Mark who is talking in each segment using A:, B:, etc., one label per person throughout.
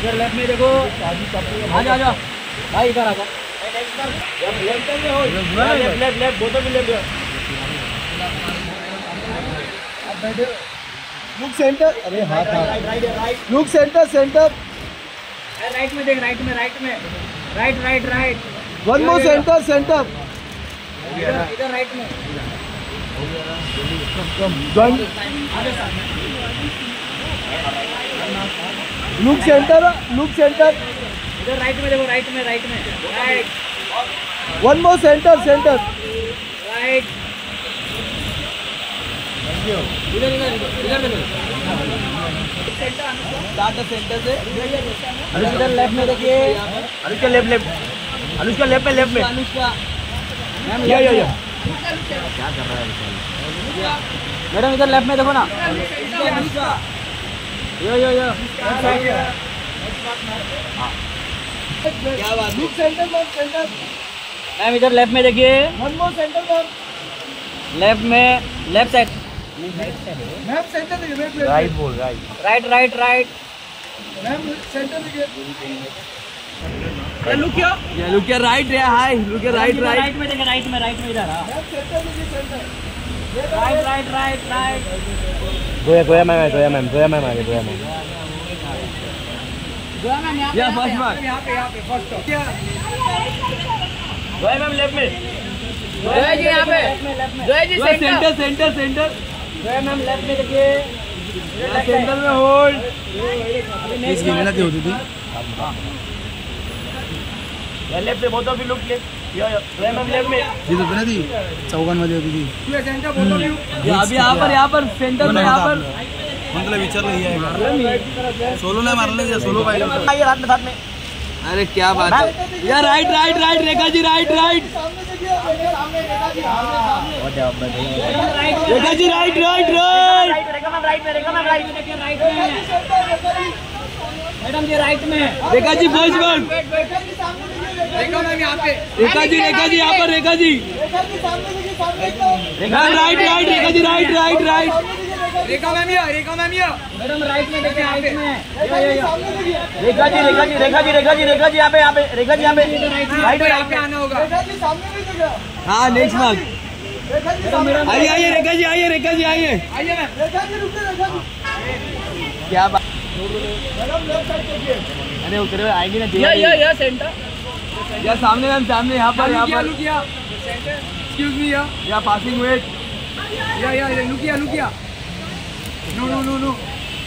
A: इधर लेफ़्ट में देखो। आ जा आ जा। भाई इधर आ जा। लेफ़्ट लेफ़्ट लेफ़्ट बोतल भी लेफ़्ट
B: लुक सेंटर अरे हाथ
A: right
B: look centre centre
A: right में देख राइट में राइट में। Right right right
B: one more centre centre
A: इधर इधर राइट में।
B: Look centre look centre.
A: इधर राइट में देखो राइट में राइट में। Right
B: one more centre centre
A: right इधर इधर इधर देखो।
B: सेंटर से।
A: अरे इधर लेफ़्ट में देखिए।
C: Anushka left left Anushka left में लेफ़्ट में।
B: अनुष्का
A: मैम
C: या या या
A: मैडम इधर लेफ़्ट में देखो ना।
B: अनुष्का
A: यो यो यो
B: क्या बात लुक सेंटर सेंटर
A: मैम इधर लेफ़्ट में देखिए।
B: One more centre ma'am
A: left में लेफ़्ट साइड
B: मैम सेंटर देखिए
C: राइट बोल right
A: right right right
B: ma'am centre देखिए।
A: लुक क्या
B: या लुक या राइट या हाय लुक या राइट राइट
A: राइट में देखिए राइट में राइट में इधर हाँ।
B: सेंटर देखिए centre
A: right right right right
C: गोया गोया मैम है गोया मैम गोया मैम आ गए गोया मैम
B: या फ़र्स्ट बार
A: यहाँ पे यहाँ पे फ़र्स्ट
C: गोया मैम लेफ़्ट में
A: जय जी यहाँ पे. Jai ji
B: centre centre centre
A: Jai ma'am left में देखिए.
B: सेंटर में होल्ड
C: इस गिरना थी। होती थी। लेफ़्ट में बोतल भी लुक लेफ़्ट या में
D: ती होती ना ती चौघांमध्ये होती ती
B: तू यू
A: अभी यहाँ पर यहाँ पर सेंटर में यहाँ पर
D: मग तुला विचारलं हे आहे का सोलो नाही मारलं सोलो पाहिजे
C: आइए साथ में साथ में
B: अरे क्या बात है या right right right Rekha ji right right Rekha ji right right right
C: right Rekha ma'am right में रेखा मैम राइट
A: देखिए राइट में मैडम जी राइट में
B: रेखा जी फ़र्स्ट वन
A: देखो मैम यहाँ पे
B: रेखा जी रेखा जी यहाँ पर Rekha ji ma'am right right Rekha ji right right right
A: Rekha ma'am ये रेखा मैम मैडम राइट में यो।
C: रेखा जी रेखा जी रेखा जी रेखा जी रेखा जी यहाँ पे यहाँ पे रेखा जी यहाँ पे राइट में
A: यहाँ पे आना होगा
B: हाँ नेक्स्ट मार्क आइए आइए रेखा जी आइए रेखा जी आइए
A: आइए मैम
B: क्या बात
C: अरे उतरे आएगी ना
A: ये ये ये सेंटर
B: या सामने मैम सामने यहाँ पर यहाँ पर।
A: लुकिया। एक्सक्यूज मी या
B: या पासिंग वेट
A: या या लुकिया लुकिया। No no no no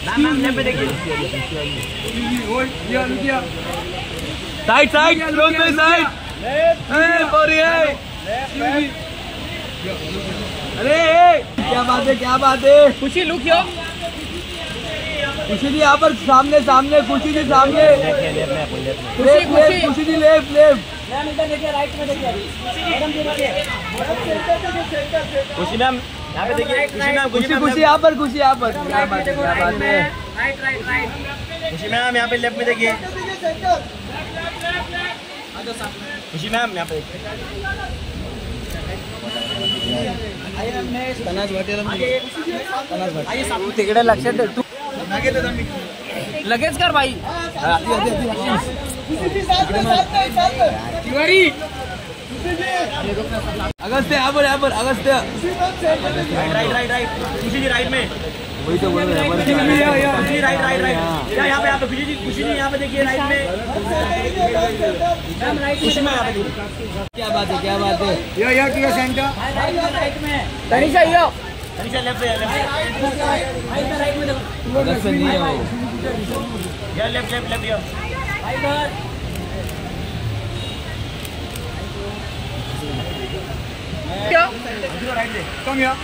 C: ma'am ma'am left में देखिए।
A: एक्सक्यूज मी होल्ड या लुकिया।
B: Side side close by side sorry अरे क्या बात है क्या बात है।
A: खुशी लुक यो
B: खुशी जी यहाँ पर सामने सामने खुशी जी सामने।
C: लेफ़्ट लेफ़्ट
B: खुशी जी लेफ़्ट लेफ़्ट
A: मैम इधर देखिए राइट में देखिए मैडम जी देखिए
C: खुशी मैम यहाँ पे देखिए खुशी मैम खुशी
B: खुशी यहाँ पर खुशी यहाँ पर। क्या बात क्या बात
A: right right right
C: Khushi ma'am यहाँ पे लेफ़्ट में देखिए। खुशी मैम यहाँ पे देखिए।
A: तिकडे लक्षात ठेव तू लगेच कर भाई। तिवारी।
B: अगस्त यहाँ पर यहाँ पर अगस्त
C: right right right right Khushi ji right में।
B: वही तो बोल रहे हैं
C: राइट राइट राइट यहाँ पे यहाँ पे खुशी जी खुशी जी यहाँ पे देखिए राइट में खुशी यहाँ पे
B: क्या बात है क्या बात है।
A: यो यो सेंटर राइट में तनिषा यो।
C: लेफ़्ट लेफ़्ट
B: है
C: लेफ़्ट लेफ़्ट लेफ़्ट या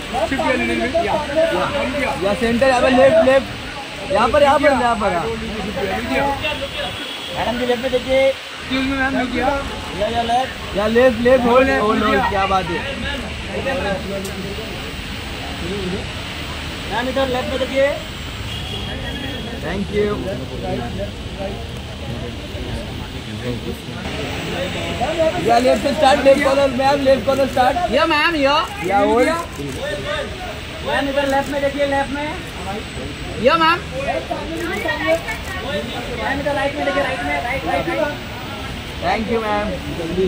A: या
B: सेंटर पर लेफ़्ट लेफ़्ट यहाँ पर यहाँ पर यहाँ पर हाँ।
C: मैडम जी लेफ़्ट देखिए
A: या
C: लेफ़्ट
B: या लेफ़्ट लेफ़्ट होल्ड क्या बात है
C: मैम इधर लेफ़्ट में देखिए।
B: थैंक यू या लेफ़्ट से start left corner ma'am left corner start
A: या मैम या
B: या होल्ड
A: मैम इधर लेफ़्ट में देखिए लेफ़्ट में। या मैम
C: मैम इधर राइट में देखिए राइट में right right right
B: thank you ma'am जल्दी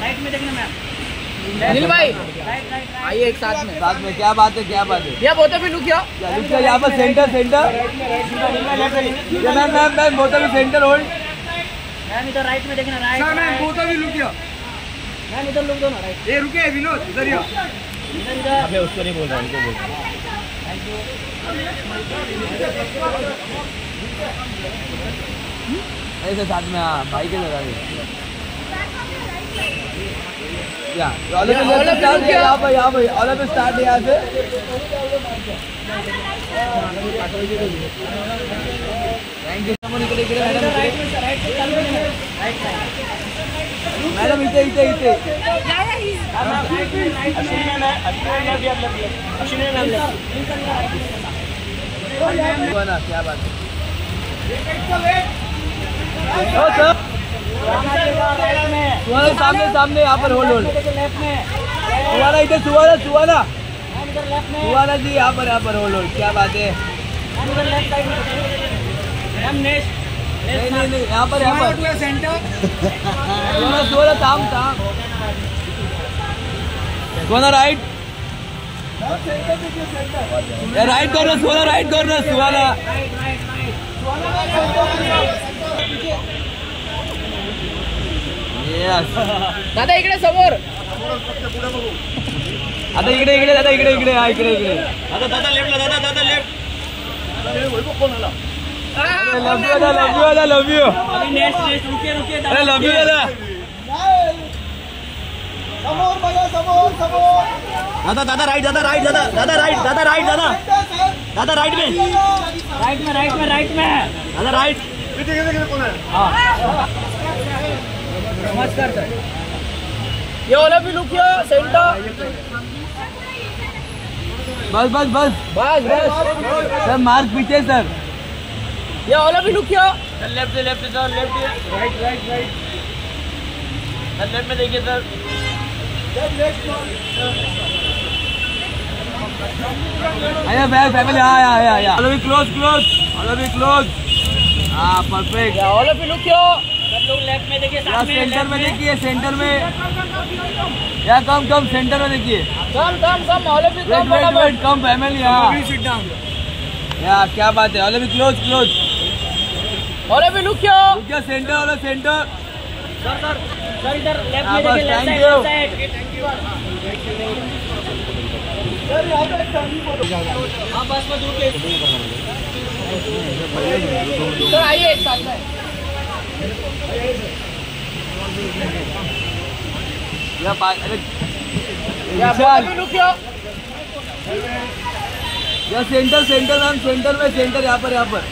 C: राइट में देखना मैम
E: अनिल भाई आइए एक साथ में।
B: साथ में क्या बात है क्या बात है?
E: भैया बोतल भी लुक क्या
B: क्या रुक जाओ, यहाँ पर सेंटर सेंटर ये मैम मैम मैम बोतल सेंटर होल्ड
C: मैम इधर राइट में देखना राइट
E: मैम बोतल भी लुक
C: मैम इधर लोग दो ना राइट
E: ये रुके विनोद इधर ही
D: अबे उसको नहीं बोल रहा उनको बोल रहा
B: ऐसे साथ में हाँ भाई के लगा
E: all of
B: इकडे इकडे मॅडम
C: राइट में राइट में चल में राइट राइट
B: मॅडम इथे इथे इथे
C: अश्विनी अश्विनी मैम भी आप लग अश्विनी मैम लग
B: क्या बात है? ओ सर सुहाना, सामने सामने, यहाँ पर होल्ड होल्ड इधर सुहाना सुहाना। सुहाना जी, यहाँ पर यहाँ पर होल्ड होल्ड क्या बात है? नहीं नहीं नहीं, यहाँ पर यहाँ पर। थांब Suhana right. Right corner, Suhana, right corner, Suhana
C: right right right
B: yes
E: दादा इकडे समोर.
B: आता इकडे इकडे दादा इकडे इकडे हा इकडे इकडे.
C: दादा दादा लेफ़्ट दादा दादा लेफ़्ट
B: लव यू दादा लव यू दादा लव यू
C: अभी नेक्स्ट नेक्स्ट रुकिए रुकिए
B: अरे लव यू दादा.
C: दादा दादा राइट दादा राइट दादा दादा राइट दादा राइट दादा. दादा राइट में. राइट में राइट में राइट में. दादा राइट
E: नमस्कार सर। ये वाला भी लुक क्या सेंटर
B: बस बस बस।
E: बस बस।
B: सर मार्क पीछे सर।
E: ये वाला भी लुक क्या
C: left left sir left right right right sir left में देखिए सर।
B: आया बैक फैमिली आया आया आया। All be close close all be close हाँ परफेक्ट
E: ये वाला भी लुक क्या
C: लोग लेफ़्ट में देखिए साथ में
B: सेंटर में
C: में।
B: देखिए सेंटर में। या कम कम सेंटर में देखिए।
E: कम कम कम वाला भी कम बराबर
B: वेट कम फैमिली हाँ।
E: सिट डाउन
B: या क्या बात है? ऑल बी क्लोज क्लोज
E: वाला भी लुक क्या
B: रुकिए सेंटर वाला सेंटर
C: सर सर सर इधर लेफ़्ट
B: हाँ,
C: में
B: बस,
C: देखिए left side
B: you.
C: Left side हाँ बस बस रुकिए।
E: सर आइए एक साथ में।
B: या अरे
E: या
B: सेंटर सेंटर मैम सेंटर में सेंटर यहाँ पर यहाँ पर।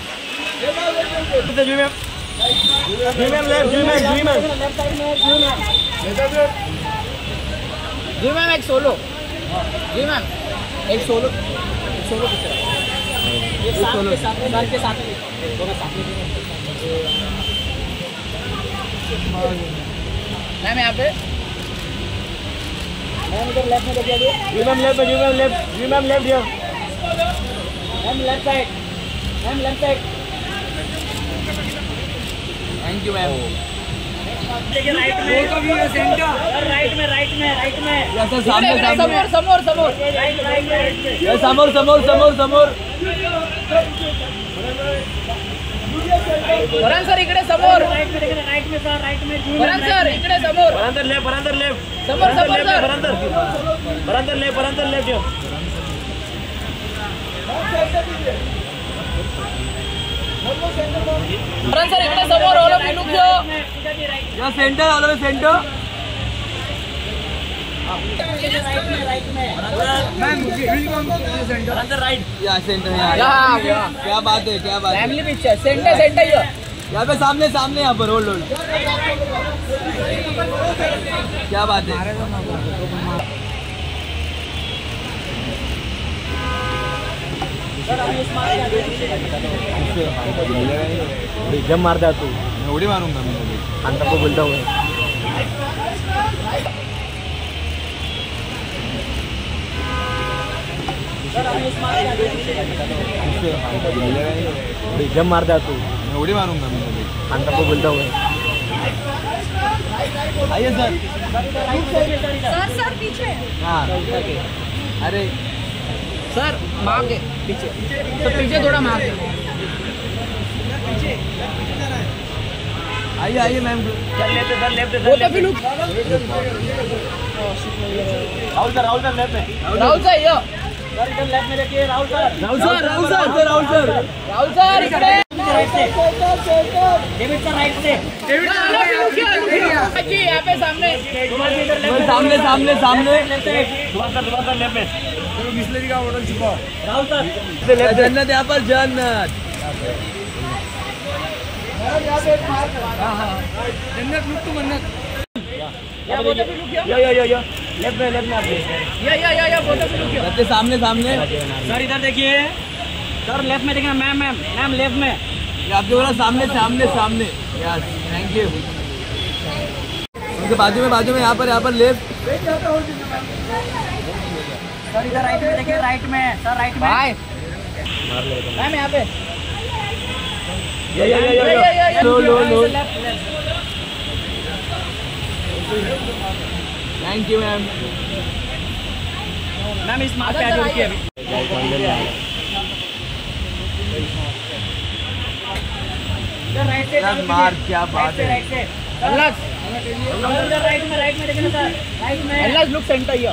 C: जी मैम
E: एक सोलो जी मैम एक सोलो एक सोलो पिक्चर
C: एक साथ के साथ में साथ में। दोनों साथ में।
E: मैम यहाँ पे।
C: मैम इधर लेफ़्ट में अभी। जी मैम लेफ़्ट जी ma'am left ji ma'am left here ma'am left side ma'am left side
B: thank you ma'am
C: देखिए राइट में।
E: सेंटर
C: राइट में राइट में राइट में।
B: या सर सामने सामने।
E: समोर समोर समोर।
C: राइट राइट राइट में
B: या समोर समोर समोर समोर।
E: वरान सर समोर.
C: राइट में राइट में सर राइट में
E: सर इकडे समोर.
C: बरांदर लेफ़्ट बरांदर लेफ़्ट
E: समोर समोर सर
C: बरांदर बरांदर लेफ़्ट बरांदर लेफ़्ट
E: सर इकडे समोर लुक यो
B: या सेंटर ऑल सेंटर
C: राइट में राइट में
E: मैम विल कम सेंटर
C: बरांदर राइट
B: या सेंटर क्या बात है क्या बात है।
E: Family picture centre centre yo
B: यहाँ पे सामने सामने यहाँ पर होल्ड होल्ड क्या बात है?
C: जम मार दे तू
B: उडी मारूँगा। मैं।
C: अंदर को बोलता हूँ। जब मारता तू।
D: मैं उड़ी मारूँगा मैं।
C: अंतर को बोलता हूँ।
B: आइए सर।
F: सर सर पीछे।
B: हाँ। अरे
E: सर मांगे। पीछे। तो पीछे थोड़ा मार के
B: आइए आइए ma'am.
E: Both of you look
C: Rahul sir Rahul sir left में
E: राहुल सर यो।
C: सर इधर लेफ़्ट में देखिए Rahul sir.
B: Rahul sir Rahul sir Rahul sir.
E: Rahul sir
C: right से। डेविड सर राइट से।
E: जी यहाँ पे सामने।
B: सामने सामने सामने।
C: सर सर बिस्लरी का ऑर्डर राहुल सर।
B: जन्नत यहाँ पर जन्नत।
E: यो यो
C: यो यो। लेफ़्ट में लेफ़्ट में आप
E: या या या या बोथ ऑफ़ यू लुक
B: सामने सामने।
C: सर इधर देखिए। सर लेफ़्ट में देखना मैम मैम मैम लेफ़्ट में।
B: ये आपके बोला सामने सामने सामने। यस थैंक यू उनके बाजू में बाजू में यहाँ पर यहाँ पर लेफ़्ट
C: सर इधर राइट में देखिए राइट में। सर राइट में।
E: बाय मैम यहाँ पे।
C: यो यो यो
E: या।
B: लो लो लो थैंक यू मैम
C: मैम इस मार्क पे आ जाओ अभी
B: यार मार क्या बात है
C: राइट से
E: अल्लाह
C: इधर राइट में राइट में देखिए ना सर राइट में
E: अल्लाह लुक सेंटर यो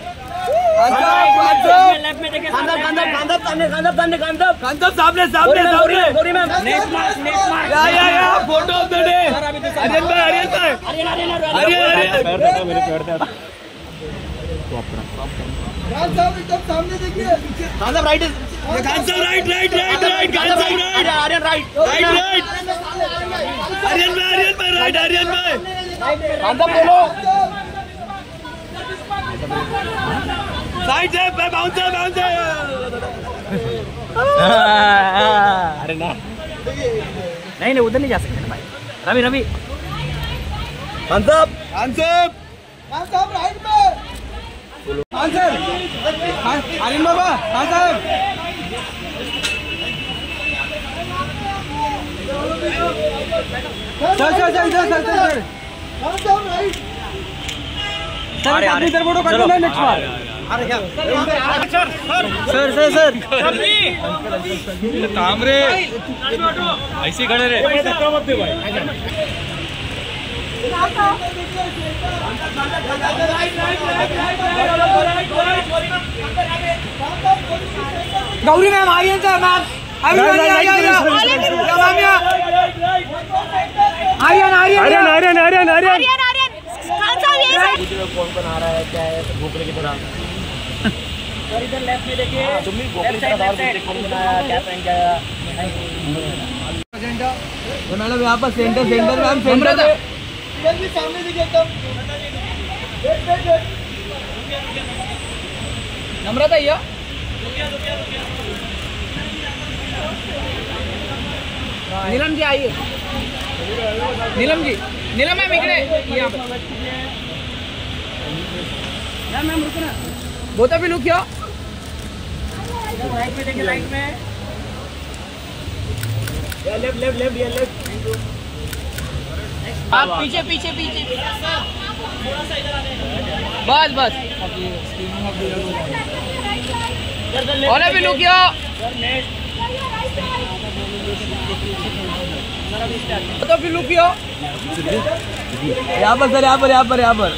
C: सामने सामने
B: सामने सामने सामने फ़ोटो अपडेट आर्यन भाई आर्यन भाई
C: आर्यन आर्यन
B: आर्यन आर्यन
C: कांदब राइट
B: कांतब right right right right कांतब right
C: Aryan right
B: right right Aryan भाई आर्यन भाई राइट आर्यन भाई
C: कांदब बोलो
B: साइड से बाउंसर बाउंसर
C: अरे ना। नहीं नहीं उधर नहीं जा सकते भाई। रवि रवि।
B: आंसर आर्यन बाबा कांतब सर सर सर इधर सर सर सर। इधर फ़ोटो
C: चलो।
B: करना नेक्स्ट बार।
C: Sir sir sir.
D: थांब रे ऐसे खड़े रे
B: गौरी मैम आइए सर मैम आर्यन आर्यन आर्यन आर्यन आर्यन
C: कौन बना रहा है? क्या है? भोपले की तरह सर इधर लेफ़्ट में देखिए भी क्या पहन के आया
B: तो मैडम यहाँ पर सेंटर सेंटर में हम सेंटर
E: नम्रता।
B: में
E: नम्रता यो नीलम जी आइए। नीलम जी नीलम मैम इकडे। या मैम रुको ना both of you look yo
C: right में देखिए राइट में लेफ़्ट लेफ़्ट लेफ़्ट ये लेफ़्ट
E: आप पीछे पीछे पीछे। बस बस। All of you look yo both of look yo
B: यहाँ पर सर यहाँ पर यहाँ पर यहाँ पर।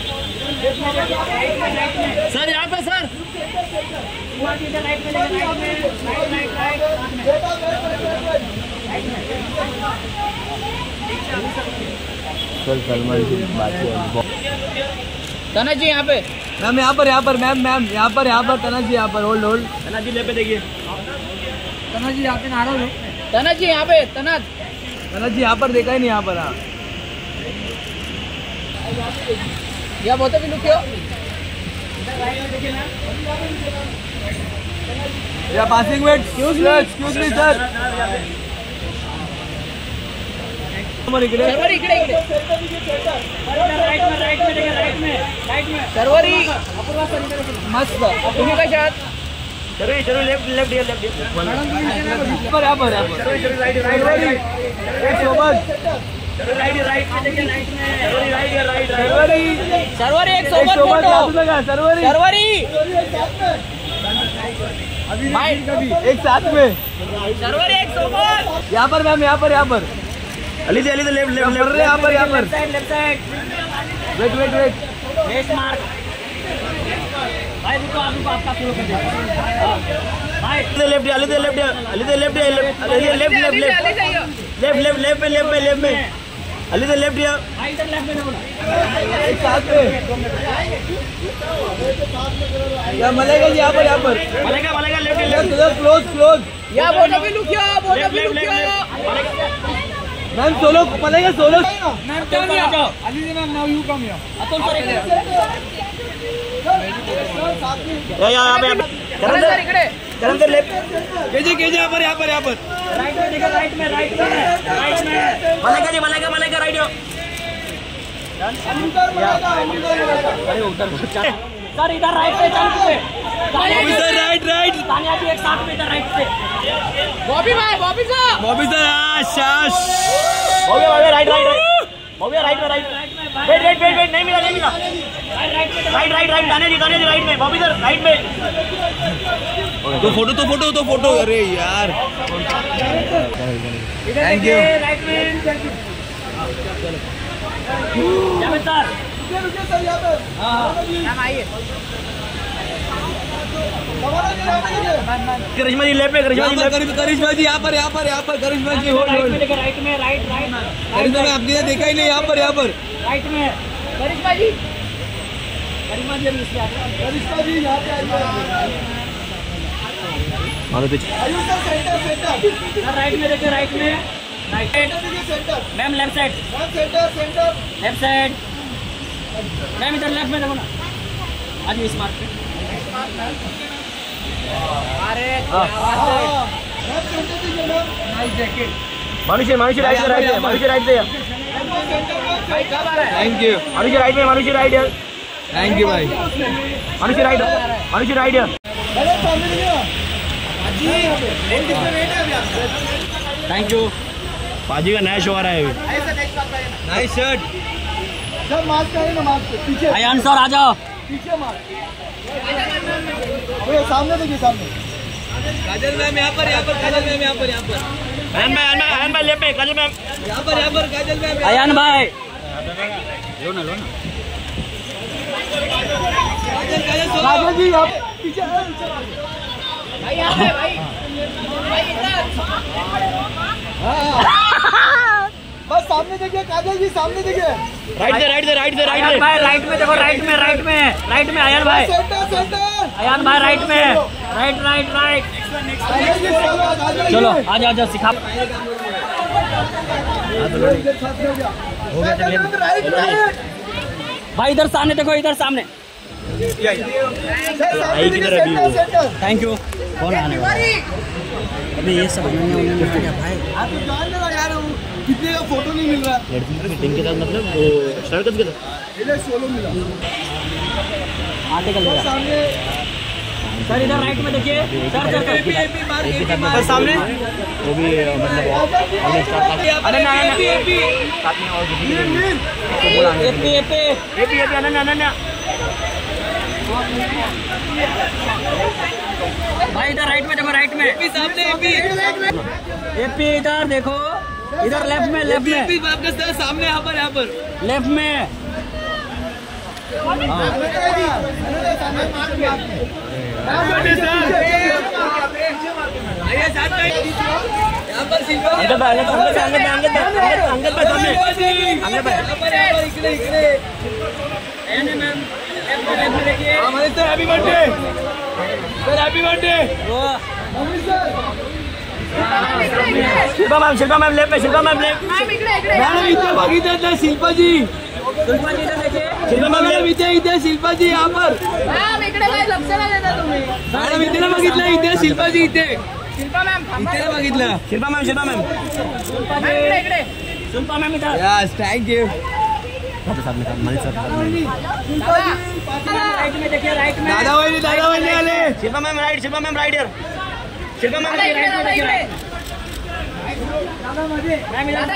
E: सर यहाँ पे सर।
C: राइट में देखिए में right right right
B: sir Salman की बात
E: तनज जी यहाँ पे।
B: मैम यहाँ पर यहाँ पर मैम मैम यहाँ पर यहाँ पर तनज जी यहाँ पर होल्ड होल्ड
C: है ना जी लेफ़्ट पे देखिए।
E: तनज जी यहाँ पे तनज
B: तनज। जी यहाँ पर देखा ही नहीं यहाँ पर हाँ।
E: या बहुत भी लुकियो।
B: या passing wait excuse me excuse me sir समोर इकडे.
E: सर्वर इकडे इकडे.
C: राइट में राइट में देखिए राइट में राइट में.
E: सर्वरी मस्त. तुम्ही कशा आहात?
C: चलो चलो लेफ़्ट लेफ़्ट ये लेफ़्ट
B: यहाँ पर यहाँ पर यहाँ पर
C: राइट राइट
B: एक सोबत
C: राइट राइट में. देखिए राइट में राइट राइट राइट
B: सर्वरी
E: सर्वरी एक
B: एक
E: सोबत
B: सर्वरी
E: सर्वरी
B: एक साथ में।
E: सर्वरी एक
B: यहाँ पर मैम यहाँ पर यहाँ पर।
C: अली दे अली दे लेफ़्ट लेफ़्ट
B: हैं यहाँ पर यहाँ पर।
C: Left
B: wait wait wait
C: base mark भाई रुको आप रुको आपका फॉलो कर दे लेफ़्ट अली दे लेफ़्ट अली दे left Ali left left left. Left left left left left में अली दे लेफ़्ट या। भाई इधर लेफ़्ट में बोला।
B: एक साथ में या मलेगा जी यहाँ पर यहाँ पर।
C: मलेगा मलेगा लेफ़्ट लेफ़्ट।
B: उधर क्लोज क्लोज
E: या बोटो भी लुकियो बोटो
C: लेफ़्ट
E: भी
C: लेफ़्ट
E: लुकियो।
B: मैम सोलो मलेगा सोलो।
C: अतुल सर आ जाओ अतुल सर या या पे
E: करण सर इकडे
C: करम सर लेफ़्ट।
B: केजी केजी यहाँ पर यहाँ पर यहाँ पर।
C: राइट में देखो राइट में राइट में। राइट में। मलेगा जी मलेगा मलेगा राइट हो सर इधर राइट पे पे
B: सर राइट राइट
C: जी एक साथ में इधर राइट पे
E: बॉबी बॉबी सर
C: हो हो राइट राइट राइट हो राइट राइट नहीं मिला right right right Tania ji Tania ji right में बॉबी सर राइट में
B: तो फ़ोटो तो फ़ोटो तो फ़ोटो अरे यार थैंक यू
C: राइट सर
E: आइए
C: करिश्मा जी लेफ़्ट में करिश्मा जी लेफ़्ट
B: करिश्मा जी यहाँ पर यहाँ पर यहाँ पर करिश्मा जी होल्ड
C: राइट में
B: होल्ड
C: राइट में राइट राइट
B: करिश्मा मैं आपने देखा ही नहीं यहाँ पर यहाँ पर।
C: राइट में।
E: करिश्मा जी।
C: करिश्मा जी।
B: करिश्मा जी यहाँ पे
C: सर राइट में देखिए राइट में। Ma'am left side left side ma'am इधर लेफ़्ट में देखो ना. आज इस मार्क पे.
E: अरे
C: मनुष्य मनुष्य राइट में राइट मनुष्य राइट
E: है
B: थैंक यू
C: मनुष्य राइट में मनुष्य राइट है
B: थैंक यू भाई
C: मनुष्य राइट मनुष्य राइट है? थैंक यू पाजी का नया शो आ रहा है
B: नाइस शर्ट
C: अयान सर आ जाओ।
B: काजल मैम यहाँ पर यहाँ पर काजल मैम यहाँ पर यहाँ पर।
C: अयन भाई अयन भाई अयन भाई लेफ़्ट में काजल मैम।
B: यहाँ पर यहाँ पर काजल मैम
C: अयान भाई।
B: काजल काजल सोलो
E: भाई यहाँ पे भाई। भाई इधर
G: बस सामने देखिए काजल जी सामने देखिए।
C: राइट से राइट से राइट से राइट
A: भाई राइट में देखो राइट में राइट में राइट में भाई।
G: सेंटर सेंटर
A: भाई राइट में। राइट राइट राइट
G: चलो
A: आ जाओ जाओ सिखा। भाई इधर सामने देखो इधर सामने। थैंक यू कौन आने वाला अभी ये सब बनाने उन्होंने आ गया भाई।
G: आप तो जान लेना यार वो कितने का फ़ोटो नहीं मिल रहा।
C: लड़की की टीम के साथ मतलब वो शरकत के साथ?
G: इधर सोलो मिला।
A: आते कर
G: सामने
A: सर इधर राइट में देखिए। सर सर सर
C: सामने? वो भी मतलब ऑलरेडी स्टार्ट था
A: अरे ना ना
C: साथ में और भी
A: AP AP
C: AP AP Ananya Ananya
A: भाई इधर राइट में देखो राइट में। एपी सामने एपी। एपी इधर देखो। इधर लेफ़्ट में लेफ़्ट में।
B: आपका सर सामने यहाँ पर यहाँ पर।
A: लेफ़्ट में।
C: भाई भाई भाई भाई सामने। भाई।
B: इकडे इकडे हाँ Manish sir happy birthday sir happy birthday
C: Shilpa ma'am Shilpa ma'am left में शिल्पा मैम लेफ़्ट।
E: मॅम इकडे इकडे।
B: मॅडम इथे बघितलं शिल्पाजी
A: शिल्पा जी
C: शिल्पा मैम
B: मॅडम इथे इथे शिल्पाजी यहाँ पर।
E: मॅम इकडे काय लक्ष नाही देता तुम्ही?
B: मॅडम इथे बघितलं इथे शिल्पाजी इथे।
E: शिल्पा मॅम
B: इथे बघितलं।
C: Shilpa ma'am Shilpa ma'am.
E: Ma'am इकडे इकडे.
A: शिल्पा मैम इधर
B: यस थैंक यू
A: राइट में देखिए राइट में।
B: दादा वहिनी दादा वहिनी आले
C: Shilpa ma'am right Shilpa ma'am right here Shilpa ma'am
A: इधर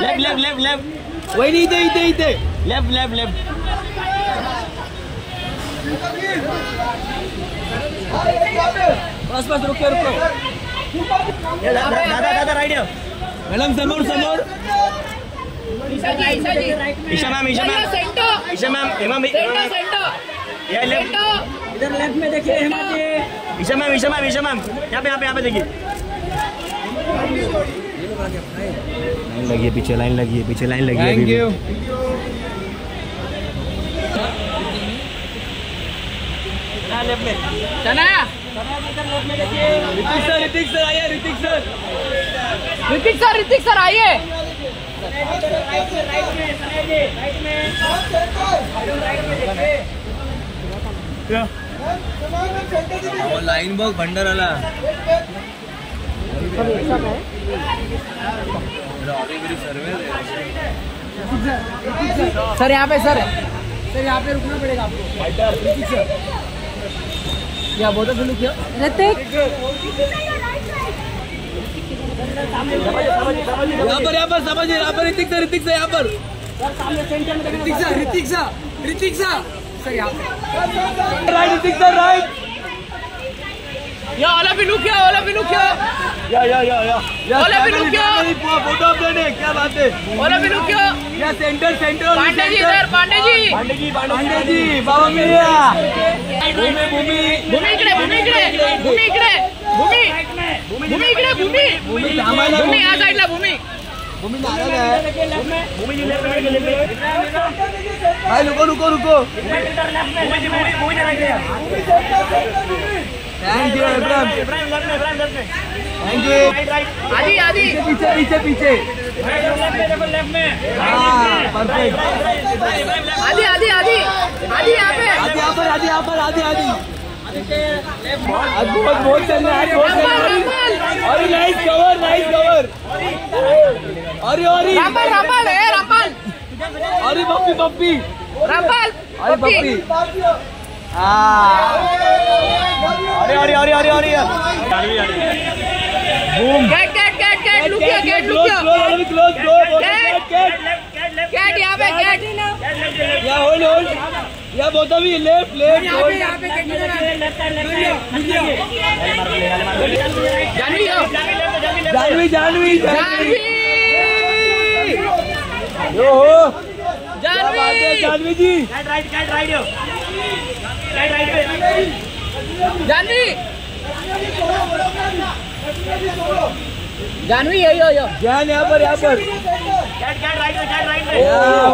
C: लेफ़्ट लेफ़्ट लेफ़्ट लेफ़्ट
B: वहिनी इथे इथे इथे
C: लेफ़्ट लेफ़्ट लेफ़्ट
A: बस बस रुको रुको।
C: दादा दादा दादा राइट हियर
B: मॅडम समोर समोर।
C: Isha ma'am Isha ma'am.
E: Centre
C: Isha ma'am Hema
A: इधर लेफ़्ट में देखिए Hema ji.
C: Isha ma'am Isha ma'am Isha ma'am. यहाँ पे यहाँ पे यहाँ पे देखिए। लाइन लगी है पीछे लाइन लगी है पीछे लाइन लगी है
B: थैंक। यू
C: लेफ़्ट में।
E: चना
B: ऋतिक सर ऋतिक सर आइए Hrithik sir.
E: Hrithik sir Hrithik sir आइए।
B: लाईन बघ भंडाराला
E: सर यहाँ पे सर। सर यहाँ पे रुकना पड़ेगा आपको। या बहुत ऋतिक।
B: यहाँ पर यहाँ पर समझिए यहाँ पर ऋतिक सर ऋतिक सर यहाँ पर। Hrithik sir Hrithik sir Hrithik sir.
E: Sir यहाँ
B: राइट ऋतिक सर राइट
E: या भी लुक या वाला भी लुक या
C: या या या। या
E: ओला भी रुक गया।
B: फ़ोटो है क्या बात है?
E: वाला भी लुक या
B: या सेंटर सेंटर
E: पांडे जी इधर पांडे जी।
C: पांडे जी पांडे
B: पांडे जी बाबा मिया भूमी भूमी
E: भूमी। इकडे भूमी इकडे भूमी इकडे भूमी भूमी इकडे भूमी
B: भूमी
E: या साईडला भूमी
B: भूमी। नाराज़ आहे
C: भूमि। लेफ़्ट
B: रुको रुको रुको।
C: Bhumi Bhumi Bhumi ji right
B: thank you Ibrahim
C: Ibrahim left में इब्राहिम लेफ़्ट में।
B: थैंक यू
E: आधी आधी
B: पीछे पीछे पीछे
C: लेफ़्ट में देखो लेफ़्ट में।
B: हाँ परफेक्ट
E: आधी आधी आधी आधी यहाँ पे।
B: आदि यहाँ पर आदि यहाँ पर आदि आदि। आज बहुत बहुत चल रहा है बहुत चल रहा है अरे नाइस कवर नाइस कवर अरे अरे
E: रामपाल रामपाल ए रामपाल
B: अरे पप्पी पप्पी
E: रामपाल
B: अरे हाँ
C: अरे अरे अरे अरे अरे
E: कैट कैट कैट कैट लुक या कैट लुक या
B: close close close
E: Kat
B: Kat
E: Kat यहाँ पे कैट
B: या होल्ड होल्ड। या both left left hold.
E: Janhvi हो
B: जानवी जानवी जानवी।
E: जानवी।
B: यो हो।
E: Janhvi.
B: Janhvi ji.
C: Right right right right right right पे
E: जानवी। जानवी यो।
B: ध्यान यहाँ पर यहाँ पर।
C: कैट कैट राइट में कैट राइट में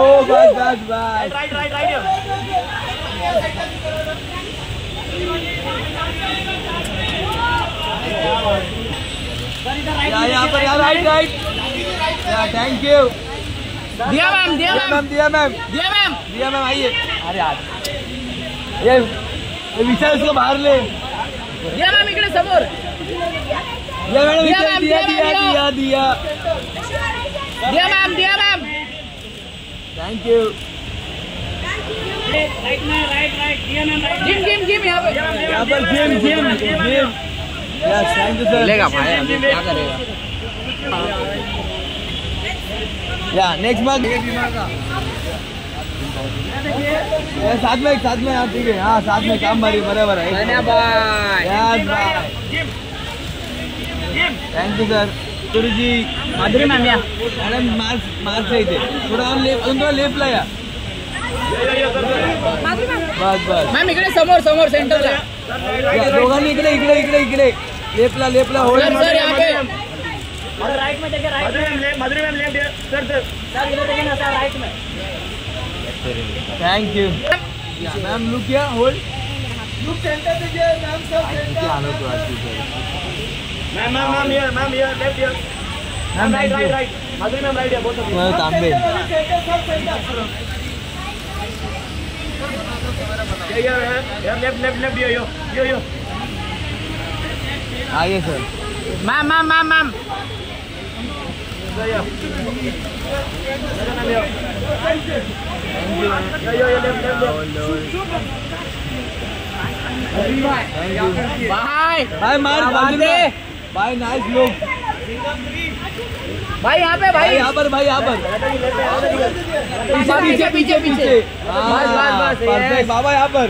B: हो बस बस बस
C: राइट राइट राइट
B: यहाँ पर यहाँ right right thank you
E: Diya ma'am Diya
B: Diya
E: ma'am.
B: दिया ma'am.
E: Diya ma'am.
B: Diya ma'am आइए। अरे आज ये विशाल उसको बाहर ले।
E: दिया मैम इकडे समोर
B: या मैडम
E: दिया
B: दिया।
E: दिया
B: Diya. Diya
E: ma'am Diya ma'am.
B: Thank you
A: right में right right Diya ma'am right
E: Jim Jim Jim यहाँ पे।
B: यहाँ पर Jim Jim Jim yes thank you sir
E: लेगा भाई अभी क्या करेगा?
B: या नेक्स्ट मंथ साथ में साथ में हाँ ठीक है। हाँ साथ में काम बारी बराबर है।
E: Bye
B: yes bye thank you sir
E: या?
B: थोडं ऑन लेफ़्ट लेफ्टला या? बस बस।
E: मॅम इकडे समोर समोर सेंटरला
B: या, दोघांनी इकडे इकडे इकडे इकडे। लेफ्टला लेफ्टला
E: सर पे
A: और राइट में देखिए right
C: Madhuri ma'am left ma'am left sir sir
A: sir इधर देखिए ना सर राइट में।
B: थैंक यू मैम लुक किया होल्ड
G: लुक सेंटर दीजिए मैम सब centre
C: ma'am ma'am ma'am here ma'am here left here
B: ma'am
C: right right right Madhuri ma'am right here both of
B: मैं तांबे
C: here here left left left here yo yo yo
B: आगे sir
E: ma'am ma'am ma'am ma'am
C: yo yo yo left left
E: भाई
B: भाई मार
E: बात है।
B: भाई nice look
E: भाई यहाँ पे
B: भाई। यहाँ पर भाई यहाँ पर।
E: पीछे पीछे पीछे पीछे
B: हाँ,
E: बस बस बस
B: perfect.
E: yes.
B: बाबा यहाँ पर।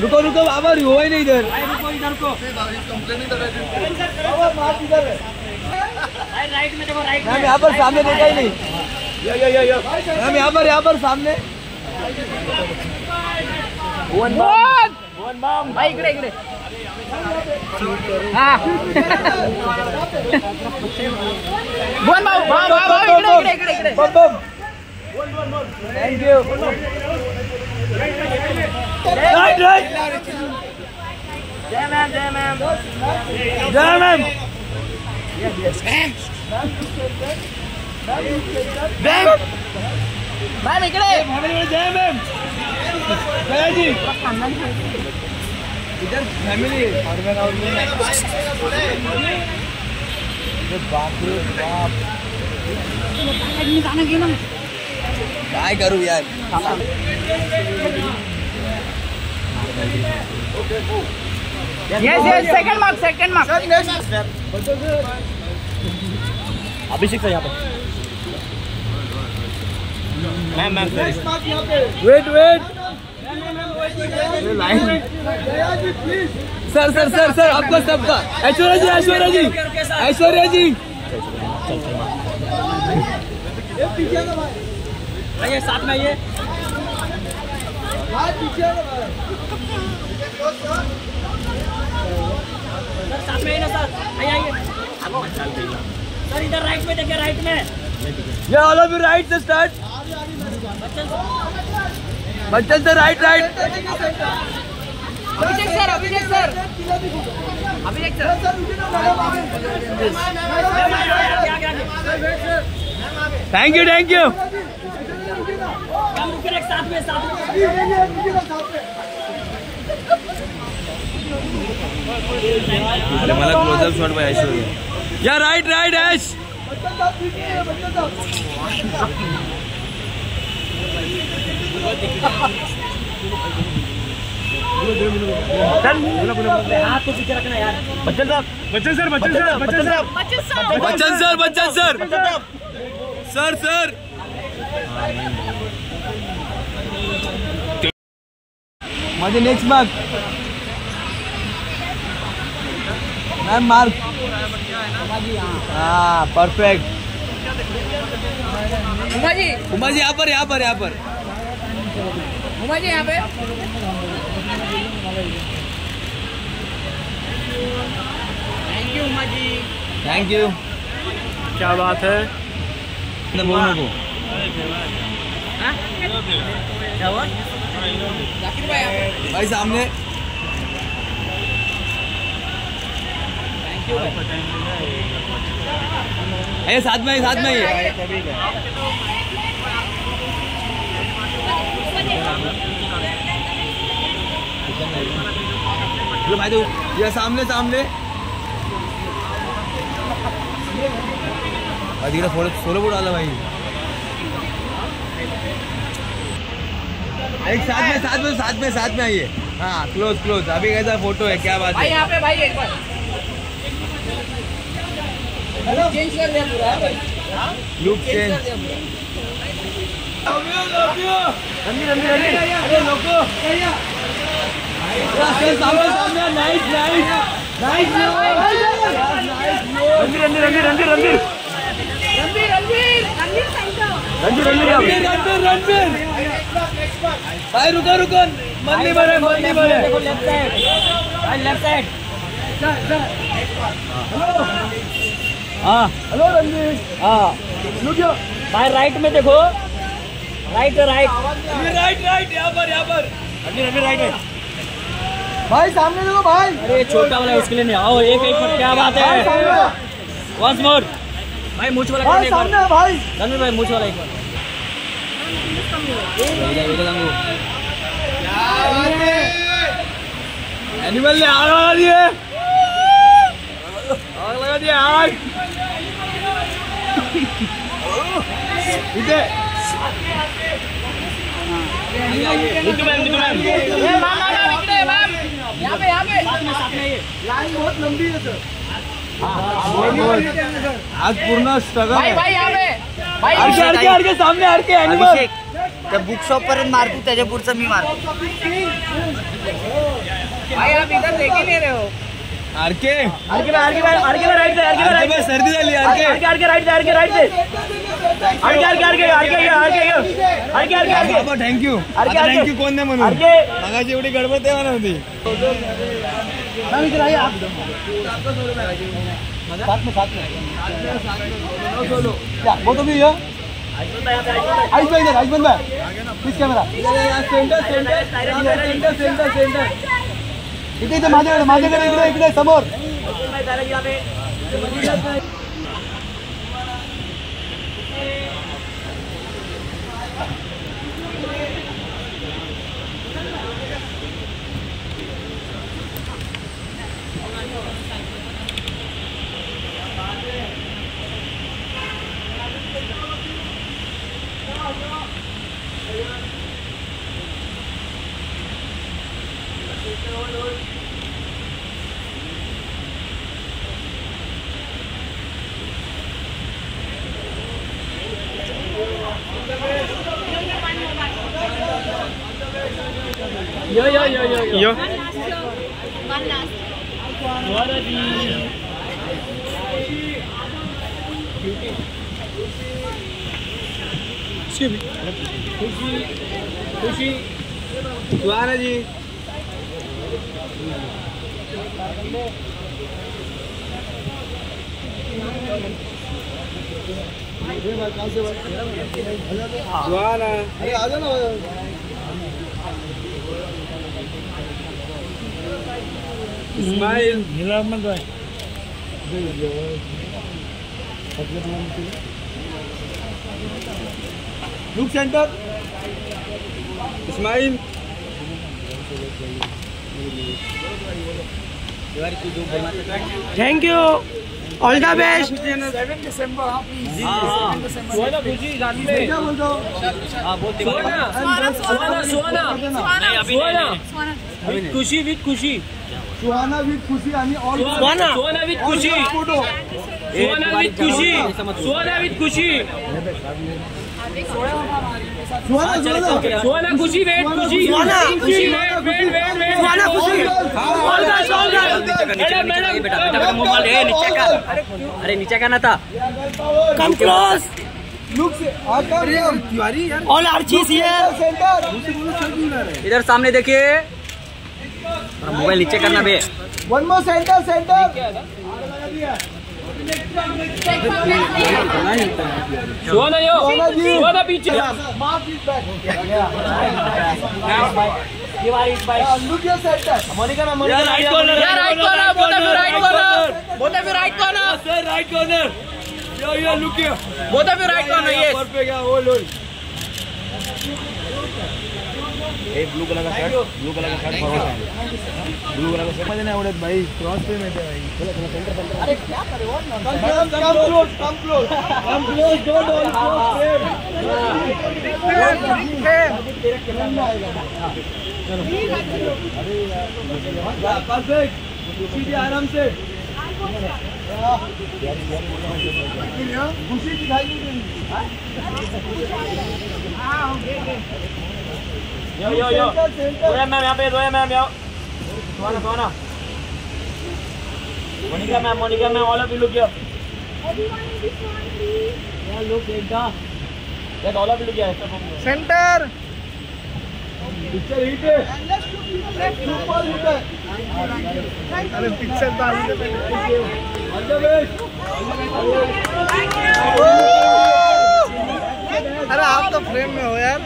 B: रुको रुको बाबा हो ही नहीं इधर।
G: रहे थे बाबा मार इधर है।
A: राइट में देखो राइट
B: मैम यहाँ पर सामने। देखा ही नहीं
C: यो यो यो यो
B: मैम यहाँ पर यहाँ पर सामने
E: वन
C: वन बम
E: भाई इकडे इकडे हा बोल भाऊ भाऊ भाऊ भाऊ इकडे इकडे इकडे इकडे
B: बम बम thank you right right
C: Jay ma'am Jay ma'am
B: Jay ma'am
E: ma'am इकडे
B: जय मैम जय जी इधर फैमिली और मैं और मैं बाप रे बाप काय करू यार
E: yes yes second mark second mark
C: Abhishek sir यहाँ पे। Ma'am ma'am
B: wait wait line
G: Jaya ji please
B: sir sir sir sir आपका सबका। ऐश्वर्या जी ऐश्वर्या जी ऐश्वर्या जी।
G: ये
A: आइए साथ में आइए। साथ में ना सर। आइए आइए। सर इधर राइट में देखिए राइट में।
B: all of you right to start. Bachchan sir right right
E: Abhishek sir Abhishek sir Abhishek sir
B: thank you thank you
A: हम साथ में साथ
B: अरे मला क्लोजअप शॉट पाहिजे ऐश्वर्या या राइट राइट ऐश
G: बच्चा साहब
C: Bachchan sir Bachchan sir
B: sir sir माझे नेक्स्ट मार्क मॅम मार्क हाँ परफेक्ट
E: उमा जी
B: उमा जी यहाँ पर यहाँ पर यहाँ पर.
E: उमा जी यहाँ पे। Thank you Uma ji
B: thank you
C: क्या बात है?
E: जाकिर भाई
B: सामने। ये साथ में साथ में। ये चलो भाई तो ये सामने सामने। तिकडे फ़ोटो सोलो फ़ोटो आला भाई। एक साथ में साथ में साथ में साथ में आइए। हाँ क्लोज क्लोज अभी कैसा फ़ोटो है? क्या बात
E: भाई
B: है?
E: यहाँ पे भाई एक बार। चेंज कर दिया पूरा भाई।
B: लुक चेंज सामने सामने nice nice nice
C: Randhir
E: Ranbir Ranbir
B: भाई रुको रुको मन नहीं भरे मन नहीं भरे
A: देखो लेफ़्ट साइड भाई लेफ़्ट साइड हाँ
B: हेलो रणवीर
A: हाँ भाई राइट में देखो राइट राइट
B: राइट राइट यहाँ पर यहाँ पर।
A: अभी अभी राइट में
B: भाई सामने देखो भाई।
A: अरे छोटा वाला उसके लिए नहीं। आओ एक एक पर क्या बात है? वंस मोर भाई मूछ वाला
B: भाई
A: करने एक बार।
B: सामने भाई।
A: रणवीर भाई मूछ वाला एक बार।
B: एनिमल ने आग लगा दिए आग लगा दिए आग। इधर।
A: नीतू मैम नीतू मैम
E: ए, मैम, मैम, इकडे, मैम. यहाँ पे यहाँ पे
A: साथ में साथ में ये
B: लाइन बहुत लंबी है सर आज पूर्ण स्ट्रगल
E: भाई भाई यहाँ पे भाई
B: अरके अरके अरके सामने अरके एनिमल
C: अभिषेक त्या बुक शॉप पर्यंत मारतो त्याच्या पुढचं मी मारतो
E: भाई आप इधर देख ही नहीं रहे हो
B: अरके
A: आरके आरके आरके में राइट से। आरके राइट
B: अरके सर्दी झाली
A: RK
B: RK
A: RK RK right से आरके राइट से। RK RK RK RK RK RK RK RK
B: Baba thank you
A: RK.
B: Thank you कोण नाही म्हणून?
A: आरके
B: मगाची एवढी गडबड तेव्हा नव्हती.
F: मैम इधर आइए आप साथ में साथ में क्या वो तो भी है आइस भाई इधर आइस बंद please camera
B: centre centre centre centre centre
F: इथे माझ्याकडे माझ्याकडे इकडे इकडे समोर.
A: Yo, yo, yo, yo, yo. yo. One last show. One last. What a deal. खुशी
B: खुशी खुशी द्वारा जी
F: अरे आ जाना
B: इस्माइल हिलामत भाई look centre Ismail.
A: Thank you all the best Khushi with Khushi
F: Suhana Khushi all
A: Suhana Suhana with Khushi
F: photo
A: Suhana with Khushi Suhana Khushi
F: सुहाना सुहाना।
A: सुहाना खुशी wait Khushi. Suhana. Khushi wait wait wait wait Suhana Khushi. All guys all guys madam madam बेटा बेटा mobile ए नीचे का। अरे नीचे का ना था। कम क्लोज
F: लुक से आकर तिवारी यार।
A: ऑल आर्चीज हियर इधर सामने देखिए। मोबाइल नीचे करना बे।
F: One more centre centre
A: Suhana yo.
F: Suhana
A: पीछे।
F: मोनिका ना Monika right corner right
A: corner बोलते फिर राइट कॉर्नर
E: बोलते फिर right corner sir right corner yo yo look yo बोलते
B: फिर राइट कॉर्नर ये पर पे गया
E: वो लोल એ બ્લુ કલર કા
B: શર્ટ બ્લુ કલર કા
C: shirt forward side blue colour કા શર્ટ મને આવડે ભાઈ ક્રોસ પે મેં ભાઈ
B: ચલો ચલો સેન્ટર સેન્ટર અરે क्या कर रहे
F: हो come close come close come close don't all close
B: perfect सीधे आराम से
F: घुसी दिखाई नहीं
A: yo yo yo.
F: Centre centre
A: ma'am यहाँ पे दो मैम यहाँ Suhana Suhana. Monika ma'am Monika ma'am all of you look here look एकदा that all of you look here
E: Center.
B: Picture hit है।
F: सुपर हिट है।
B: ऑल द बेस्ट
F: अरे आप तो फ्रेम में हो यार